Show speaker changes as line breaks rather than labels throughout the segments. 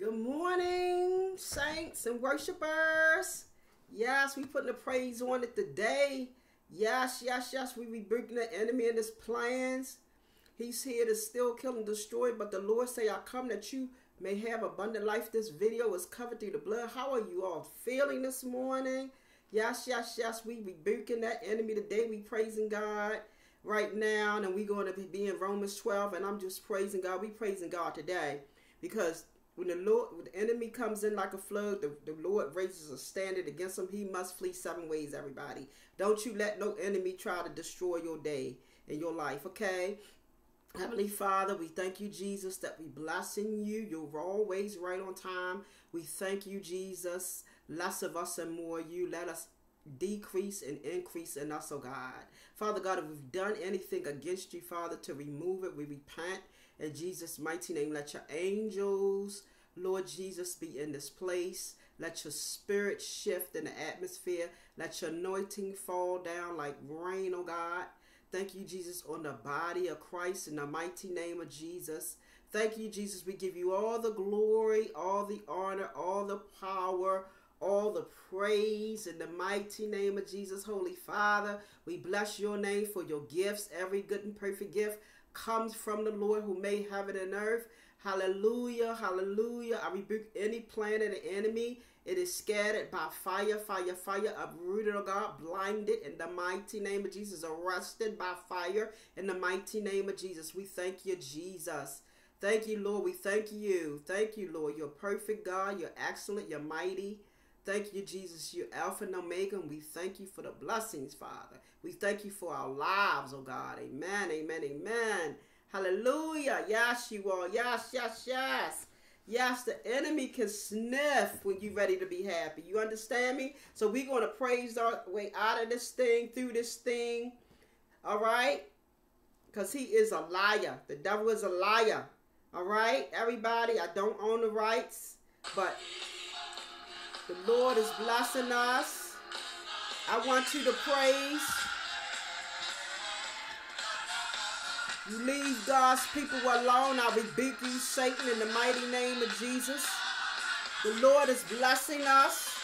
Good morning, saints and worshipers. Yes, we putting the praise on it today. Yes, yes, yes, we rebuking the enemy and his plans. He's here to still kill and destroy, but the Lord say, I come that you may have abundant life. This video is covered through the blood. How are you all feeling this morning? Yes, yes, yes, we rebuking that enemy today. We praising God right now, and we're going to be in Romans 12, and I'm just praising God. We praising God today because when the Lord, when the enemy comes in like a flood, the, the Lord raises a standard against him. He must flee seven ways, everybody. Don't you let no enemy try to destroy your day and your life, okay? Heavenly Father, we thank you, Jesus, that we blessing you. You're always right on time. We thank you, Jesus. Less of us and more you. Let us decrease and increase in us, oh God. Father God, if we've done anything against you, Father, to remove it, we repent. In Jesus' mighty name, let your angels, Lord Jesus, be in this place. Let your spirit shift in the atmosphere. Let your anointing fall down like rain, oh God. Thank you, Jesus, on the body of Christ in the mighty name of Jesus. Thank you, Jesus. We give you all the glory, all the honor, all the power, all the praise in the mighty name of Jesus, Holy Father. We bless your name for your gifts. Every good and perfect gift comes from the Lord who made heaven and earth. Hallelujah, hallelujah. I rebuke any plan of the enemy. It is scattered by fire, fire, fire, uprooted, oh God, blinded in the mighty name of Jesus, arrested by fire in the mighty name of Jesus. We thank you, Jesus. Thank you, Lord. We thank you. Thank you, Lord. You're perfect, God. You're excellent. You're mighty. Thank you, Jesus. You're Alpha and Omega, and we thank you for the blessings, Father. We thank you for our lives, oh God. Amen, amen, amen. Hallelujah. Yes, you are. Yes, yes, yes. Yes, the enemy can sniff when you're ready to be happy. You understand me? So we're going to praise our way out of this thing, through this thing. All right? Because he is a liar. The devil is a liar. All right? Everybody, I don't own the rights, but the Lord is blessing us. I want you to praise. You leave God's people alone. I rebuke you, Satan, in the mighty name of Jesus. The Lord is blessing us.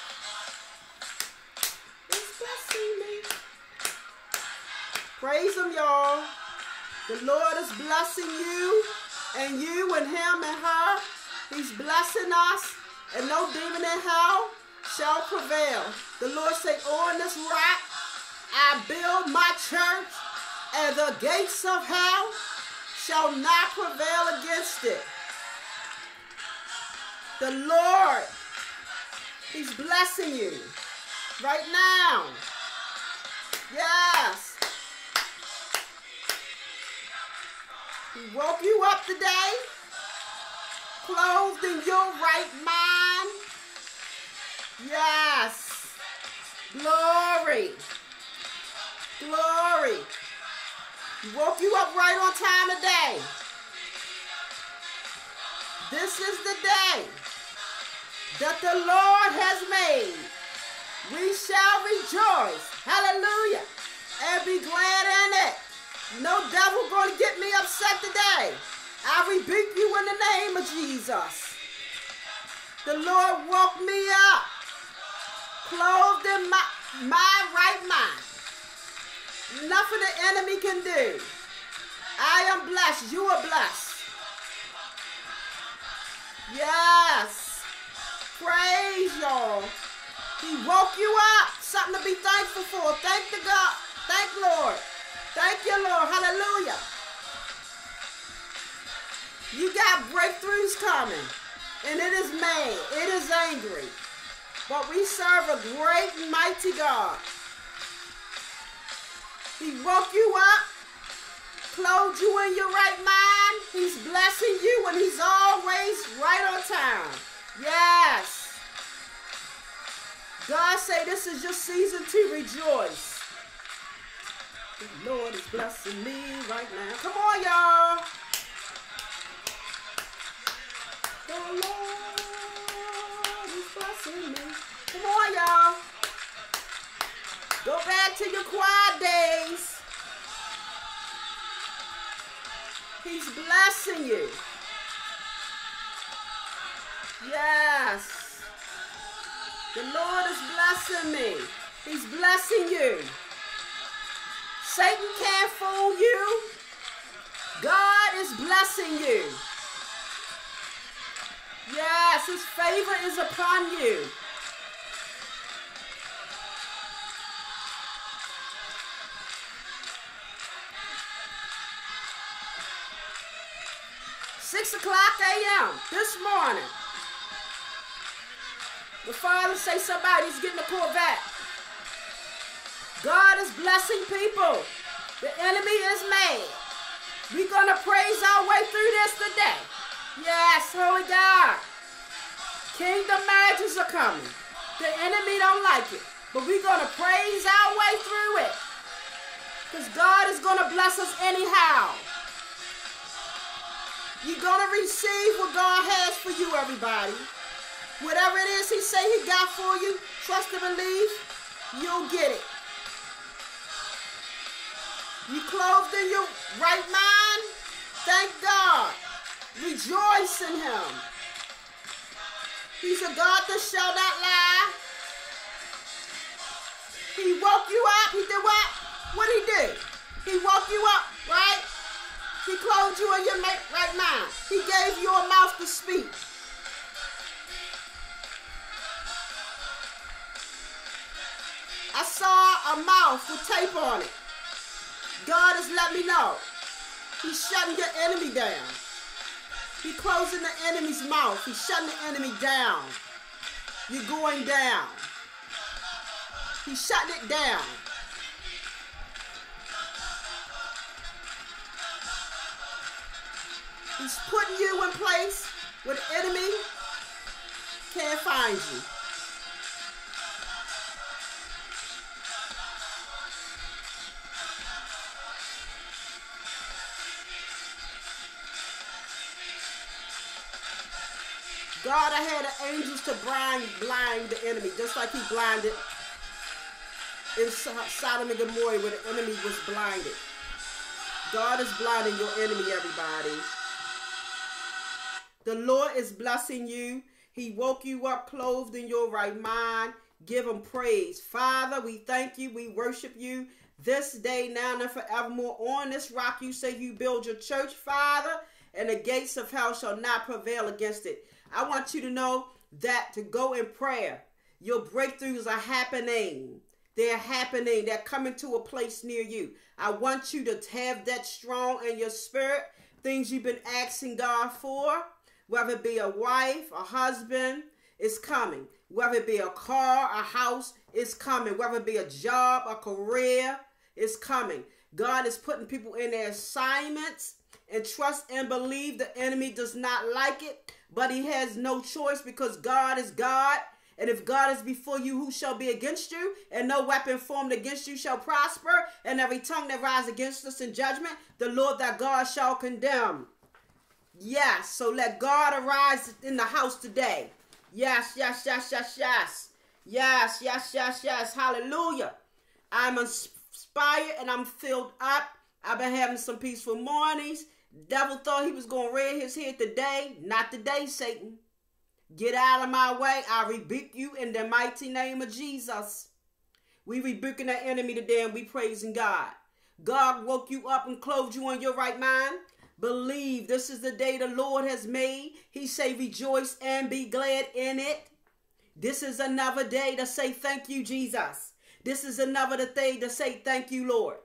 He's blessing me. Praise Him, y'all. The Lord is blessing you and you and him and her. He's blessing us and no demon in hell shall prevail. The Lord say, on this rock I build my church, and the gates of hell shall not prevail against it. The Lord, He's blessing you right now. Yes. He woke you up today, clothed in your right mind. Yes. Glory. Glory. Woke you up right on time today. This is the day that the Lord has made. We shall rejoice. Hallelujah. And be glad in it. No devil going to get me upset today. I rebuke you in the name of Jesus. The Lord woke me up, clothed in my, my right mind. Nothing the enemy can do. I am blessed. You are blessed. Yes. Praise y'all. He woke you up. Something to be thankful for. Thank the God. Thank Lord. Thank you, Lord. Hallelujah. You got breakthroughs coming. And it is mad. It is angry. But we serve a great mighty God. He woke you up, clothed you in your right mind. He's blessing you and he's always right on time. Yes. God say this is your season to rejoice. The Lord is blessing me right now. Come on, y'all. The Lord me. Come on, y'all. Go back to your quiet days. He's blessing you. Yes. The Lord is blessing me. He's blessing you. Satan can't fool you. God is blessing you. Yes, his favor is upon you. Six o'clock a.m. this morning. The father say somebody's getting a Corvette. God is blessing people. The enemy is mad. We're going to praise our way through this today. Yes, Holy God. Kingdom marriages are coming. The enemy don't like it. But we're going to praise our way through it. Because God is going to bless us anyhow. You're going to receive what God has for you, everybody. Whatever it is he say he got for you, trust and believe, you'll get it. You clothed in your right mind? Thank God. Rejoice in him. He's a God that shall not lie. He woke you up. He did what? What he did? He woke you up, right? He clothed you in your right mind. He gave you a mouth to speak. I saw a mouth with tape on it. God has let me know. He's shutting your enemy down. He's closing the enemy's mouth. He's shutting the enemy down. You're going down. He's shutting it down. He's putting you in place where the enemy can't find you. God, had angels to blind, blind the enemy, just like he blinded in Sodom and Gomorrah where the enemy was blinded. God is blinding your enemy, everybody. The Lord is blessing you. He woke you up clothed in your right mind. Give him praise. Father, we thank you. We worship you this day, now, and forevermore. On this rock, you say you build your church, Father, and the gates of hell shall not prevail against it. I want you to know that to go in prayer, your breakthroughs are happening. They're happening. They're coming to a place near you. I want you to have that strong in your spirit. Things you've been asking God for, whether it be a wife, a husband, it's coming. Whether it be a car, a house, it's coming. Whether it be a job, a career, it's coming. God is putting people in their assignments and trust and believe the enemy does not like it but he has no choice because God is God. And if God is before you, who shall be against you? And no weapon formed against you shall prosper. And every tongue that rise against us in judgment, the Lord that God shall condemn. Yes, so let God arise in the house today. Yes, yes, yes, yes, yes. Yes, yes, yes, yes. Hallelujah. I'm inspired and I'm filled up. I've been having some peaceful mornings. Devil thought he was going to red his head today. Not today, Satan. Get out of my way. I rebuke you in the mighty name of Jesus. We rebuking the enemy today and we praising God. God woke you up and clothed you on your right mind. Believe this is the day the Lord has made. He say rejoice and be glad in it. This is another day to say thank you, Jesus. This is another day to say thank you, Lord.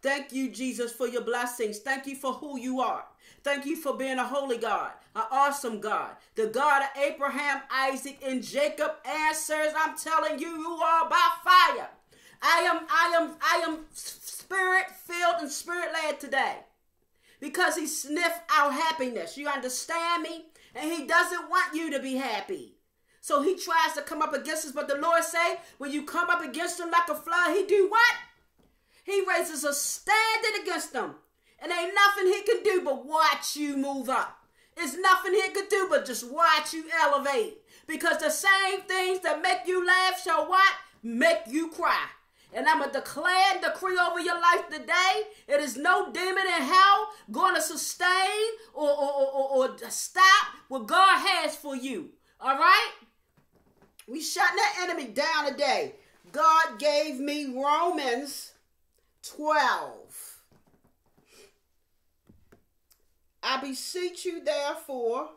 Thank you, Jesus, for your blessings. Thank you for who you are. Thank you for being a holy God, an awesome God. The God of Abraham, Isaac, and Jacob answers. I'm telling you, you are by fire. I am, I am, I am spirit filled and spirit led today. Because he sniffed our happiness. You understand me? And he doesn't want you to be happy. So he tries to come up against us. But the Lord say, when you come up against him like a flood, he do what? He raises a standard against them. And ain't nothing he can do but watch you move up. It's nothing he can do but just watch you elevate. Because the same things that make you laugh shall what? Make you cry. And I'm going to declare and decree over your life today. It is no demon in hell going to sustain or, or, or, or, stop what God has for you. All right? We shutting that enemy down today. God gave me Romans 12. I beseech you, therefore,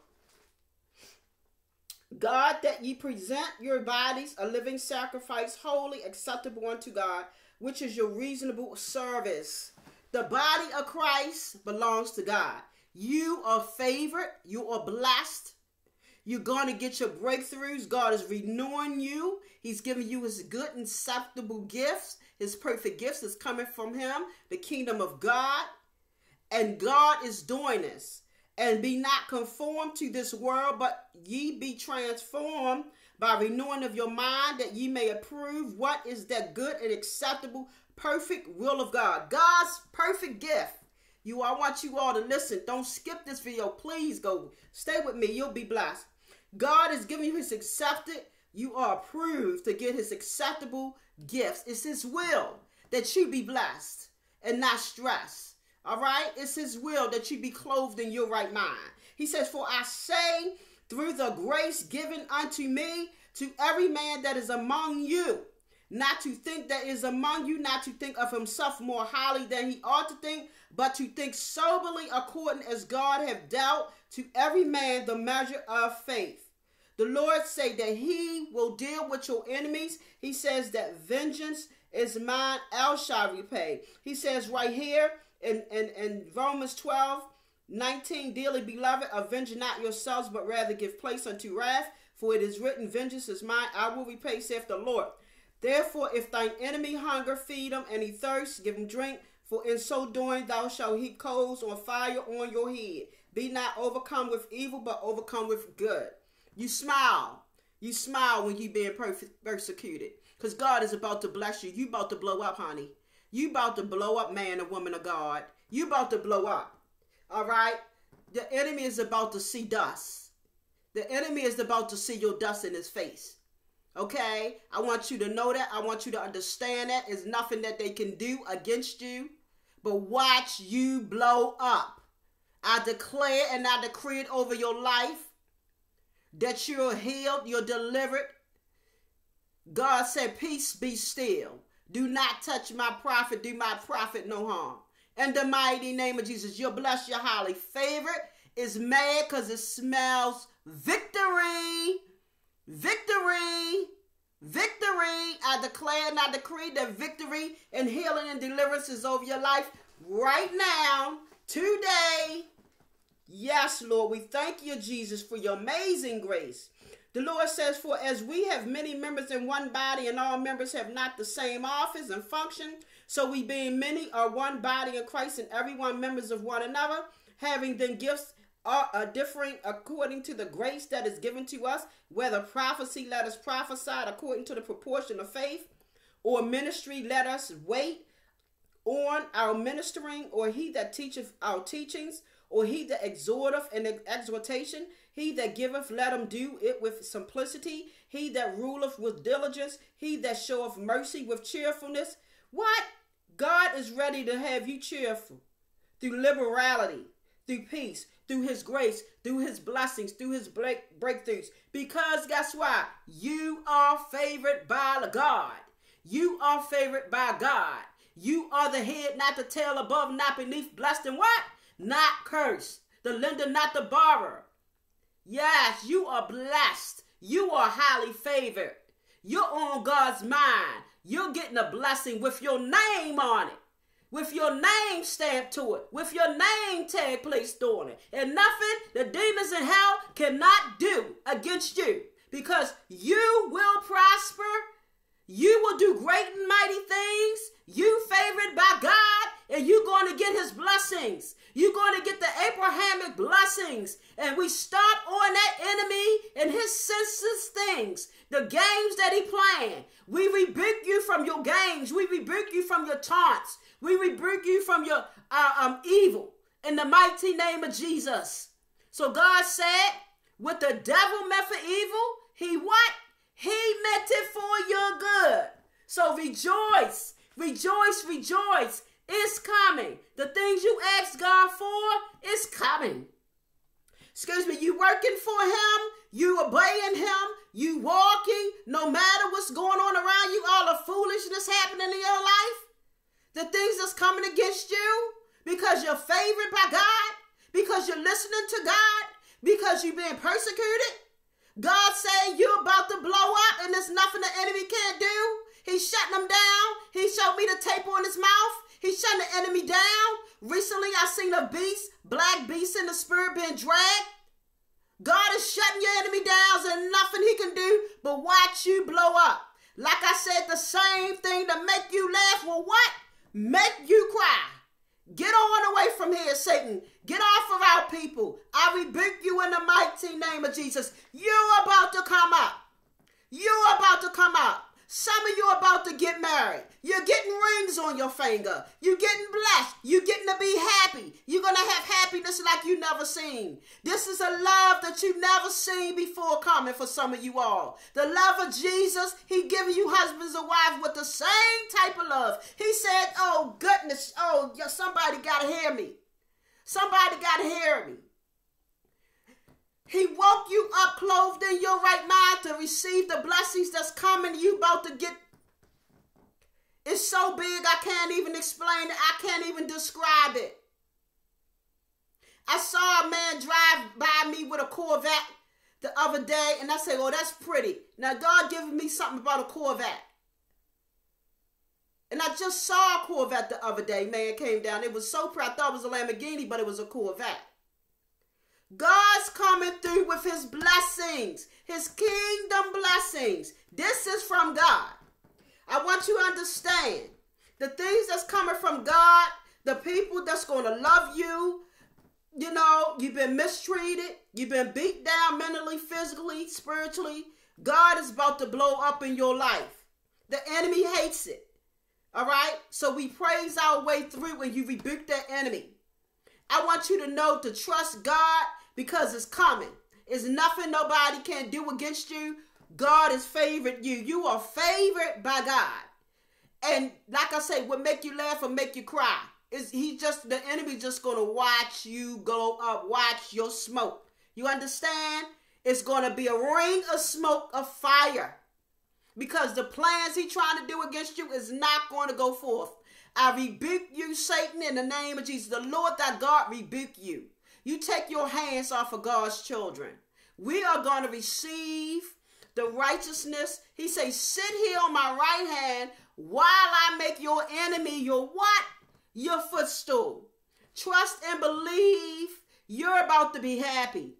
God, that ye present your bodies a living sacrifice, holy, acceptable unto God, which is your reasonable service. The body of Christ belongs to God. You are favored. You are blessed. You're going to get your breakthroughs. God is renewing you. He's giving you his good and acceptable gifts. His perfect gifts is coming from him, the kingdom of God. And God is doing this. And be not conformed to this world, but ye be transformed by renewing of your mind, that ye may approve what is that good and acceptable, perfect will of God. God's perfect gift. You, I want you all to listen. Don't skip this video. Please go. Stay with me. You'll be blessed. God is giving you his accepted. You are approved to get his acceptable gifts. It's his will that you be blessed and not stressed. All right? It's his will that you be clothed in your right mind. He says, For I say, through the grace given unto me, to every man that is among you, not to think that is among you, not to think of himself more highly than he ought to think, but to think soberly according as God have dealt to every man the measure of faith. The Lord say that he will deal with your enemies. He says that vengeance is mine, I shall repay. He says right here, in, in, in Romans 12, 19, Dearly beloved, avenge not yourselves, but rather give place unto wrath. For it is written, Vengeance is mine, I will repay, saith the Lord. Therefore, if thine enemy hunger, feed him, and he thirst, give him drink. For in so doing, thou shalt heap coals on fire on your head. Be not overcome with evil, but overcome with good. You smile. You smile when you being persecuted. Because God is about to bless you. You about to blow up, honey. You about to blow up, man or woman of God. You about to blow up. All right? The enemy is about to see dust. The enemy is about to see your dust in his face. Okay? I want you to know that. I want you to understand that. It's nothing that they can do against you. But watch you blow up. I declare and I decree it over your life that you're healed, you're delivered. God said, Peace be still. Do not touch my prophet. Do my prophet no harm. In the mighty name of Jesus, you're blessed, you're highly favored. Is mad because it smells victory. Victory. Victory. I declare and I decree that victory and healing and deliverance is over your life right now, today. Yes, Lord, we thank you, Jesus, for your amazing grace. The Lord says, For as we have many members in one body, and all members have not the same office and function, so we being many are one body in Christ, and everyone members of one another, having then gifts are differing according to the grace that is given to us, whether prophecy, let us prophesy according to the proportion of faith, or ministry, let us wait on our ministering, or he that teacheth our teachings, or he that exhorteth in exhortation, he that giveth, let him do it with simplicity. He that ruleth with diligence. He that showeth mercy with cheerfulness. What? God is ready to have you cheerful through liberality, through peace, through his grace, through his blessings, through his break- breakthroughs. Because guess what? You are favored by the God. You are favored by God. You are the head, not the tail, above, not beneath, blessed and what? Not cursed. The lender, not the borrower. Yes, you are blessed. You are highly favored. You're on God's mind. You're getting a blessing with your name on it, with your name stamped to it, with your name tag placed on it. And nothing the demons in hell cannot do against you because you will prosper. You will do great and mighty things. You favored by God, and you're going to get his blessings. You're going to get the Abrahamic blessings. And we stop on that enemy and his senseless things, the games that he playing. We rebuke you from your games. We rebuke you from your taunts. We rebuke you from your uh, um, evil in the mighty name of Jesus. So God said, with the devil meant for evil, he what? He meant it for your good. So rejoice, rejoice, rejoice it's coming. The things you ask God for, it's coming. Excuse me, you working for him, you obeying him, you walking, no matter what's going on around you, all the foolishness happening in your life, the things that's coming against you because you're favored by God, because you're listening to God, because you're being persecuted. God saying you're about to blow up and there's nothing the enemy can't do. He's shutting them down. He showed me the tape on his mouth. He's shutting the enemy down. Recently, I seen a beast, black beast in the spirit being dragged. God is shutting your enemy down. There's nothing he can do but watch you blow up. Like I said, the same thing to make you laugh will what? Make you cry. Get on away from here, Satan. Get off of our people. I rebuke you in the mighty name of Jesus. You're about to come up. You're about to come up. Some of you are about to get married. You're getting rings on your finger. You're getting blessed. You're getting to be happy. You're going to have happiness like you never seen. This is a love that you've never seen before coming for some of you all. The love of Jesus, he giving you husbands and wives with the same type of love. He said, oh goodness, oh, somebody got to hear me. Somebody got to hear me. He woke you up clothed in your right mind to receive the blessings that's coming. You about to get. It's so big, I can't even explain it. I can't even describe it. I saw a man drive by me with a Corvette the other day, and I said, "Oh, that's pretty." Now God giving me something about a Corvette. And I just saw a Corvette the other day. Man came down. It was so pretty. I thought it was a Lamborghini, but it was a Corvette. God's coming through with his blessings, his kingdom blessings. This is from God. I want you to understand the things that's coming from God, the people that's going to love you. You know, you've been mistreated, you've been beat down mentally, physically, spiritually. God is about to blow up in your life. The enemy hates it. All right? So we praise our way through when you rebuke that enemy. I want you to know to trust God because it's coming. It's nothing nobody can do against you. God has favored you. You are favored by God. And like I say, what make you laugh or make you cry is he just the enemy just gonna watch you go up, watch your smoke. You understand? It's gonna be a ring of smoke of fire. Because the plans he trying to do against you is not going to go forth. I rebuke you, Satan, in the name of Jesus. The Lord thy God rebuke you. You take your hands off of God's children. We are going to receive the righteousness. He says, sit here on my right hand while I make your enemy your what? Your footstool. Trust and believe you're about to be happy.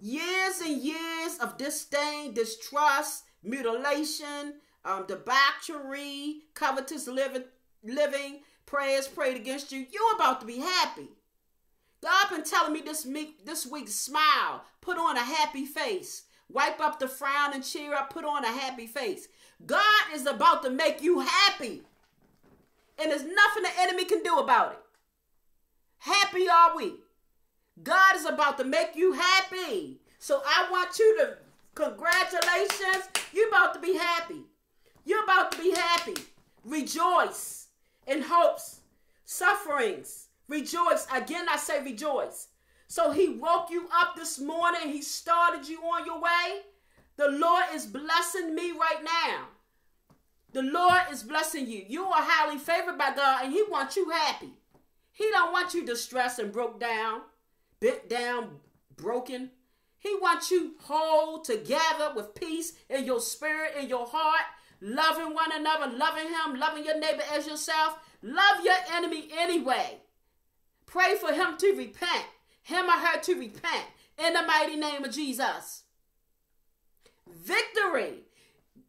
Years and years of disdain, distrust, mutilation, um, debauchery, covetous living, living, prayers prayed against you. You're about to be happy. God been telling me this week, this week, smile, put on a happy face, wipe up the frown and cheer up, put on a happy face. God is about to make you happy. And there's nothing the enemy can do about it. Happy are we? God is about to make you happy. So I want you to, congratulations, you're about to be happy. You're about to be happy. Rejoice in hopes, sufferings, Rejoice. Again, I say rejoice. So he woke you up this morning. He started you on your way. The Lord is blessing me right now. The Lord is blessing you. You are highly favored by God and he wants you happy. He don't want you distressed and broke down, bent down, broken. He wants you whole together with peace in your spirit, in your heart, loving one another, loving him, loving your neighbor as yourself. Love your enemy anyway. Pray for him to repent, him or her to repent in the mighty name of Jesus. Victory.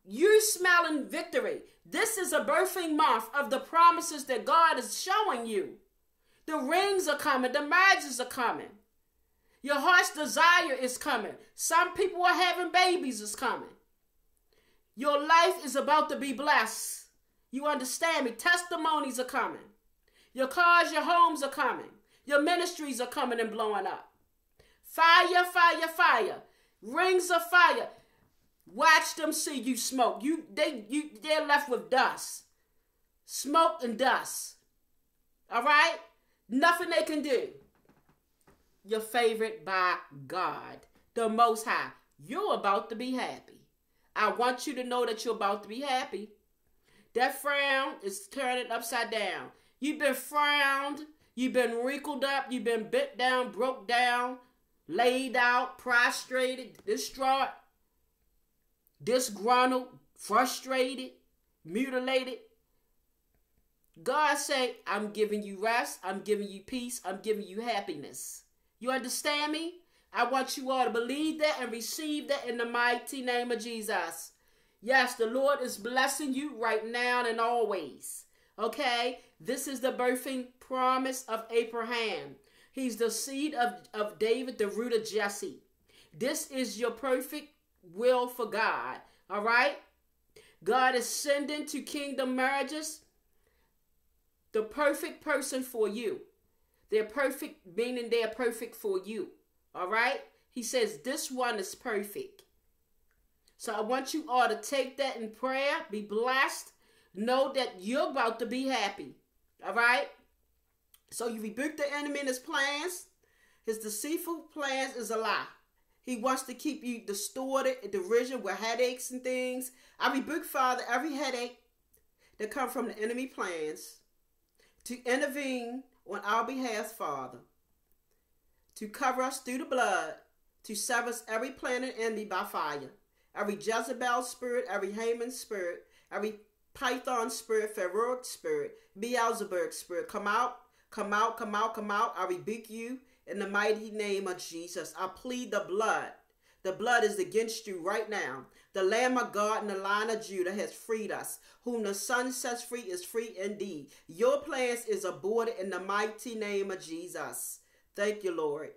You smelling victory. This is a birthing month of the promises that God is showing you. The rings are coming, the marriages are coming. Your heart's desire is coming. Some people are having babies is coming. Your life is about to be blessed. You understand me? Testimonies are coming. Your cars, your homes are coming. Your ministries are coming and blowing up. Fire, fire, fire. Rings of fire. Watch them see you smoke. You they you they're left with dust. Smoke and dust. All right? Nothing they can do. Your favorite by God, the most high. you're about to be happy. I want you to know that you're about to be happy. That frown is turning upside down. You've been frowned, you've been wrinkled up, you've been bent down, broke down, laid out, prostrated, distraught, disgruntled, frustrated, mutilated. God say, I'm giving you rest, I'm giving you peace, I'm giving you happiness. You understand me? I want you all to believe that and receive that in the mighty name of Jesus. Yes, the Lord is blessing you right now and always. Okay? This is the birthing promise of Abraham. He's the seed of, of David, the root of Jesse. This is your perfect will for God. All right? God is sending to kingdom marriages the perfect person for you. They're perfect, meaning they're perfect for you. All right? He says, This one is perfect. So I want you all to take that in prayer, be blessed, know that you're about to be happy. All right? So you rebuke the enemy and his plans. His deceitful plans is a lie. He wants to keep you distorted, derision with headaches and things. I rebuke, Father, every headache that come from the enemy plans to intervene on our behalf, Father to cover us through the blood, to sever us every plan and enemy by fire, every Jezebel spirit, every Haman spirit, every Python spirit, Pharaoh spirit, Beelzebub spirit, come out, come out, come out, come out. I rebuke you in the mighty name of Jesus. I plead the blood. The blood is against you right now. The Lamb of God and the Lion of Judah has freed us. Whom the Son sets free is free indeed. Your plans is aborted in the mighty name of Jesus. Thank you, Lord.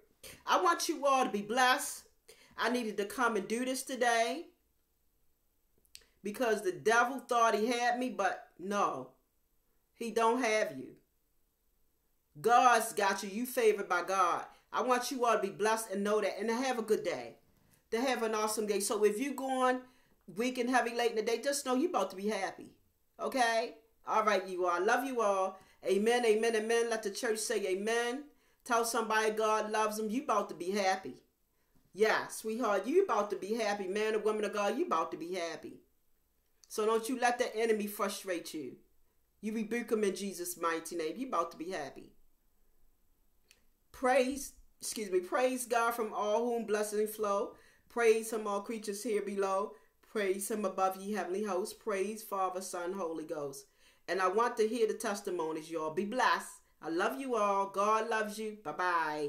I want you all to be blessed. I needed to come and do this today because the devil thought he had me, but no, he don't have you. God's got you. You favored by God. I want you all to be blessed and know that and to have a good day. To have an awesome day. So if you going weak and heavy late in the day, just know you about to be happy. Okay? All right, you all. I love you all. Amen, amen, amen. Let the church say amen. Tell somebody God loves them, you about to be happy. Yeah, sweetheart, you about to be happy. Man or woman of God, you about to be happy. So don't you let the enemy frustrate you. You rebuke him in Jesus' mighty name. You about to be happy. Praise, excuse me, praise God from all whom blessings flow. Praise him, all creatures here below. Praise him above ye heavenly hosts. Praise Father, Son, Holy Ghost. And I want to hear the testimonies, y'all. Be blessed. I love you all. God loves you. Bye bye.